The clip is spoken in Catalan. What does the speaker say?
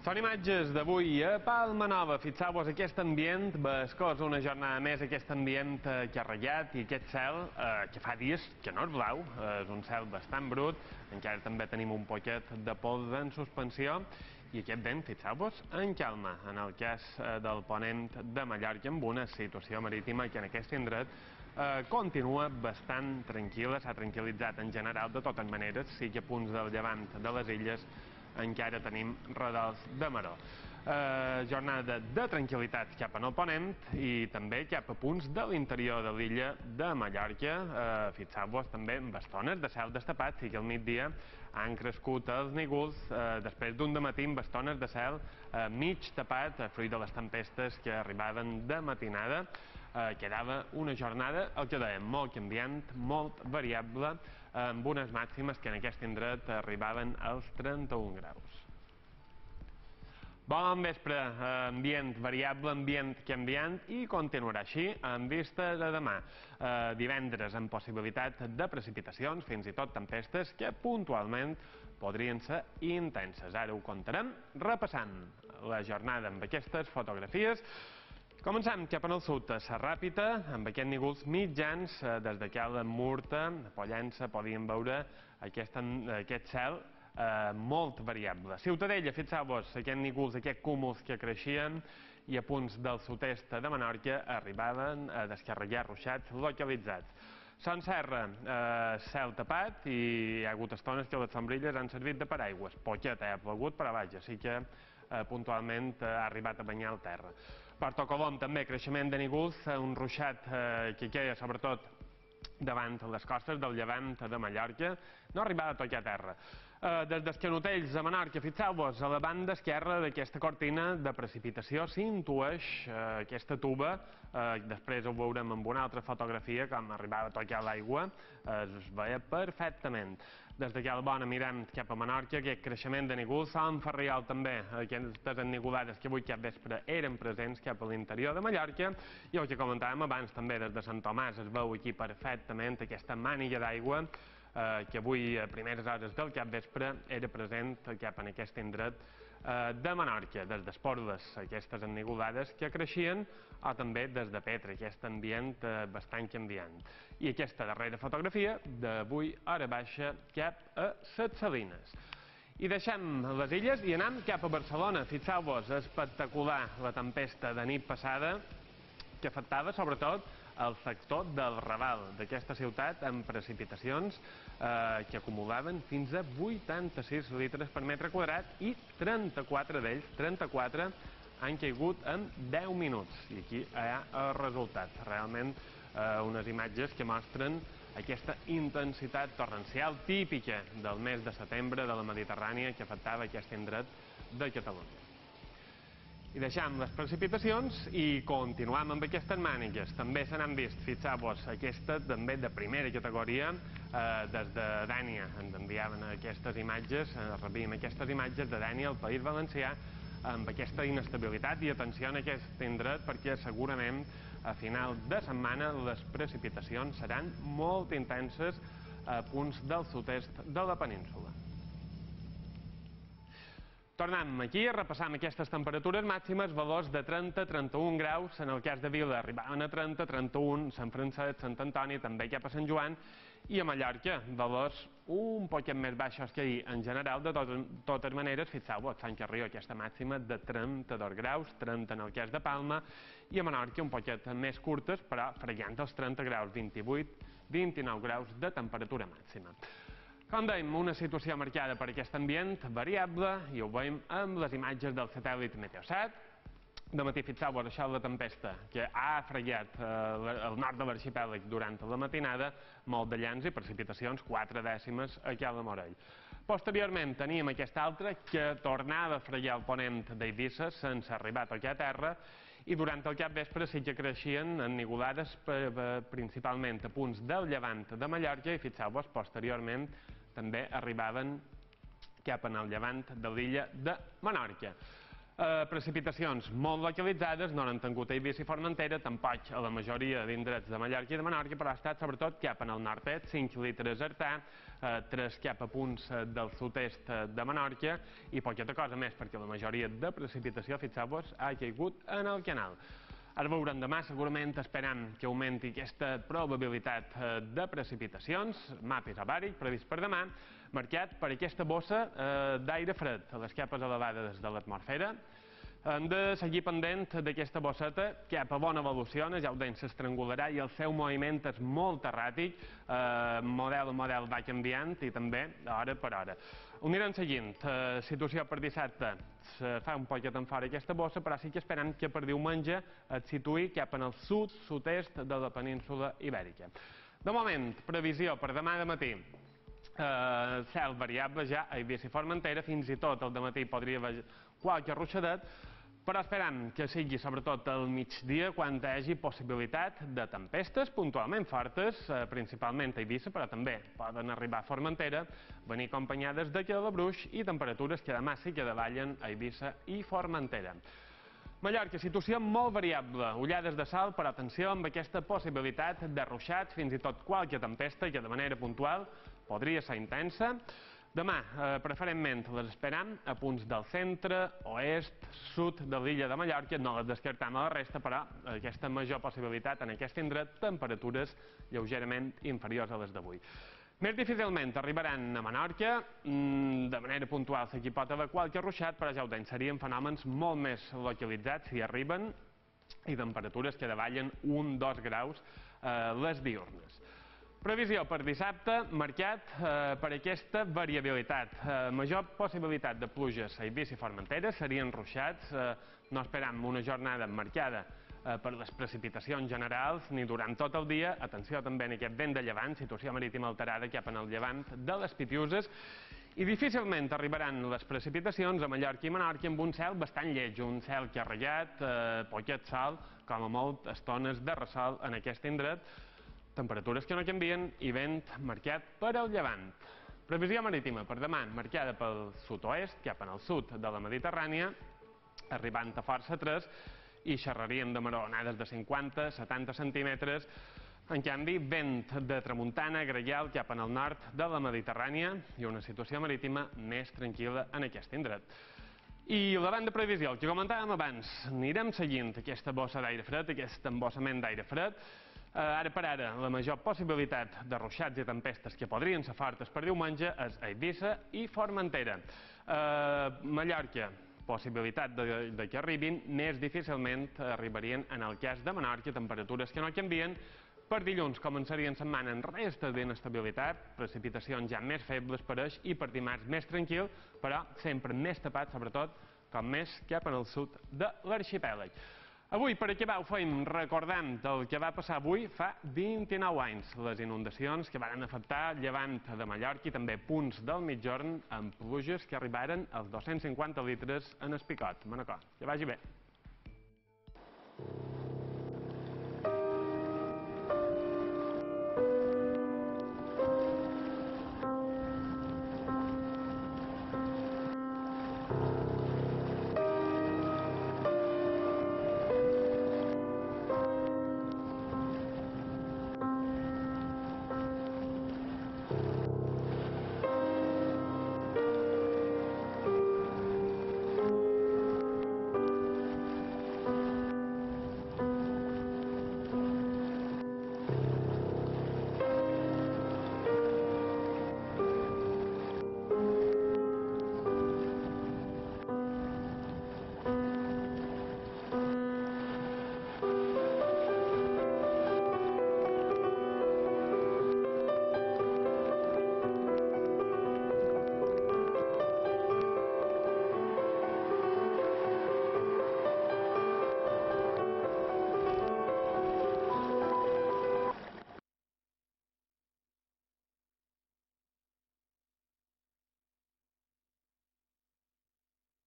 Són imatges d'avui a Palma Nova. Fixeu-vos aquest ambient, bascós, una jornada més, aquest ambient eh, que ha ratllat i aquest cel eh, que fa dies que no és blau, eh, és un cel bastant brut, encara també tenim un poquet de pols en suspensió. I aquest vent, fixeu-vos, en calma, en el cas eh, del ponent de Mallorca, amb una situació marítima que en aquest indret eh, continua bastant tranquil·la, s'ha tranquil·litzat en general, de totes maneres, sí que punts del llevant de les illes encara tenim redals de maró. Eh, jornada de tranquil·litat cap en el ponent i també cap a punts de l'interior de l'illa de Mallorca. Eh, Fixeu-vos també amb bastones de cel destapat, sí que al migdia han crescut els nígols eh, després d'un matí amb bastones de cel eh, mig tapat, fruit de les tempestes que arribaven de matinada. Eh, quedava una jornada, el que dèiem, molt canviant, molt variable, amb unes màximes que en aquest indret arribaven als 31 graus. Bon vespre, ambient variable, ambient canviant i continuarà així en vista de demà. Eh, divendres amb possibilitat de precipitacions, fins i tot tempestes, que puntualment podrien ser intenses. Ara ho contarem repassant la jornada amb aquestes fotografies Comencem cap en el sud, a Serràpita, amb aquests nígols mitjans, eh, des de Cala Murta, Pollença, podíem veure aquest, aquest cel eh, molt variable. Ciutadella, fixeu-vos, aquests nígols, aquests cúmuls que creixien i a punts del sud-est de Menorca arribaven a descarregar ruixats localitzats. Sant Serra, eh, cel tapat i hi ha hagut estones que les sombrilles han servit de paraigües. Poquet eh, ha plogut, però vaja, sí que eh, puntualment eh, ha arribat a banyar el terra. Per Tocolom també creixement de nígols, eh, un ruixat eh, que queia sobretot davant les costes del llevant de Mallorca, no arribava a tocar terra. Eh, des dels Canotells a Menorca, fixeu-vos, a la banda esquerra d'aquesta cortina de precipitació s'intueix eh, aquesta tuba, eh, després ho veurem amb una altra fotografia, com arribava a tocar l'aigua, eh, es veia perfectament. Des de Calbona mirem cap a Menorca, aquest creixement de nígols, Sant Ferriol també, aquestes ennigolades que avui cap vespre eren presents cap a l'interior de Mallorca, i el que comentàvem abans també des de Sant Tomàs es veu aquí perfectament aquesta màniga d'aigua eh, que avui a primeres hores del cap vespre era present cap en aquest indret eh, de Menorca, des d'Esporles, aquestes ennigolades que creixien, o també des de Petra, aquest ambient eh, bastant canviant. I aquesta darrera fotografia d'avui, hora baixa, cap a Set Salines. I deixem les illes i anem cap a Barcelona. Fixeu-vos, espectacular la tempesta de nit passada, que afectava sobretot el sector del Raval d'aquesta ciutat amb precipitacions eh, que acumulaven fins a 86 litres per metre quadrat i 34 d'ells, 34, han caigut en 10 minuts. I aquí hi ha el resultat. Realment eh, unes imatges que mostren aquesta intensitat torrencial típica del mes de setembre de la Mediterrània que afectava aquest indret de Catalunya. I deixam les precipitacions i continuam amb aquestes mànigues. També se n'han vist, fixeu-vos, aquesta també de primera categoria, eh, des de Dània. Ens enviaven aquestes imatges, eh, rebíem aquestes imatges de Dània al País Valencià, amb aquesta inestabilitat i atenció en aquest indret perquè segurament a final de setmana les precipitacions seran molt intenses a punts del sud-est de la península. Tornem aquí, repassam aquestes temperatures màximes, valors de 30-31 graus, en el cas de Vila arribaven a 30, 31, Sant Francesc, Sant Antoni, també cap a Sant Joan, i a Mallorca, valors un poquet més baixos que ahir. En general, de totes maneres, fixeu-vos, Sant Carrió, aquesta màxima de 32 graus, 30 en el cas de Palma, i a Menorca un poquet més curtes, però fregant els 30 graus, 28, 29 graus de temperatura màxima. Com dèiem, una situació marcada per aquest ambient variable, i ho veiem amb les imatges del satèl·lit Meteosat. De matí, fixeu-vos, això de la tempesta, que ha fregat eh, el nord de l'arxipèlag durant la matinada, molt de llanç i precipitacions, quatre dècimes a Cala Morell. Posteriorment teníem aquesta altra que tornava a fregar el ponent d'Eivissa sense arribar a tocar a terra i durant el cap vespre sí que creixien ennigolades principalment a punts del llevant de Mallorca i fixeu-vos, posteriorment també arribaven cap en el llevant de l'illa de Menorca. Eh, precipitacions molt localitzades, no han tingut a Eivissa i Formentera, tampoc a la majoria d'indrets de Mallorca i de Menorca, però ha estat sobretot cap en el nord-est, 5 litres Artà, eh, tres cap a punts eh, del sud-est eh, de Menorca i poqueta cosa més, perquè la majoria de precipitació, fixeu-vos, ha caigut en el canal. Ara veurem demà, segurament esperam que augmenti aquesta probabilitat eh, de precipitacions, mapis avàric previst per demà, marcat per aquesta bossa eh, d'aire fred a les capes elevades de l'atmosfera, hem de seguir pendent d'aquesta bosseta cap a bona evolució, ja ho deim, s'estrangularà i el seu moviment és molt erràtic, eh, model a model va canviant i també hora per hora. Ho anirem seguint. Eh, situació per dissabte, se fa un poquet en fora aquesta bossa, però sí que esperem que per diumenge et situï cap en el sud, sud-est de la península ibèrica. De moment, previsió per demà de matí, eh, cel variable ja a Eivissa i Formentera, fins i tot el matí podria haver qualque ruixadet, però esperam que sigui sobretot al migdia quan hi hagi possibilitat de tempestes puntualment fortes, eh, principalment a Eivissa, però també poden arribar a Formentera, venir acompanyades de bruix i temperatures que demà sí que davallen a Eivissa i Formentera. Mallorca, situació molt variable, ullades de sal, però atenció amb aquesta possibilitat de ruixats, fins i tot qualque tempesta que de manera puntual podria ser intensa. Demà, eh, preferentment, les esperam a punts del centre, oest, sud de l'illa de Mallorca, no les descartam a la resta, però aquesta major possibilitat en aquest indret, temperatures lleugerament inferiors a les d'avui. Més difícilment arribaran a Menorca, mm, de manera puntual s'hi pot haver qualque ruixat, però ja ho deim, serien fenòmens molt més localitzats si arriben i temperatures que davallen 1-2 graus eh, les diurnes. Previsió per dissabte marcat eh, per aquesta variabilitat. Eh, major possibilitat de pluges a Eivissa i Formentera, serien ruixats, eh, no esperam una jornada marcada eh, per les precipitacions generals ni durant tot el dia. Atenció també en aquest vent de llevant, situació marítima alterada cap en el llevant de les Pitiuses. I difícilment arribaran les precipitacions a Mallorca i Menorca amb un cel bastant lleig, un cel ratllat, eh, poquet sol, com a molt estones de ressol en aquest indret, temperatures que no canvien i vent marcat per al llevant. Previsió marítima per demà, marcada pel sud-oest, cap en el sud de la Mediterrània, arribant a força 3, i xerraríem de maronades de 50-70 centímetres, en canvi, vent de tramuntana greial cap en el nord de la Mediterrània i una situació marítima més tranquil·la en aquest indret. I la banda previsió, el que comentàvem abans, anirem seguint aquesta bossa d'aire fred, aquest embossament d'aire fred, ara per ara, la major possibilitat de ruixats i tempestes que podrien ser fortes per diumenge és a Eivissa i Formentera. Eh, Mallorca, possibilitat de, que arribin, més difícilment arribarien en el cas de Menorca, temperatures que no canvien, per dilluns començarien setmana en resta d'inestabilitat, precipitacions ja més febles per eix i per dimarts més tranquil, però sempre més tapat, sobretot, com més cap en el sud de l'arxipèlag. Avui, per acabar, ho fem recordant el que va passar avui fa 29 anys, les inundacions que van afectar llevant de Mallorca i també punts del mitjorn amb pluges que arribaren als 250 litres en espicot. Manacor, que vagi bé.